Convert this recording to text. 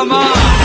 amar.